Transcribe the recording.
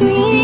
你。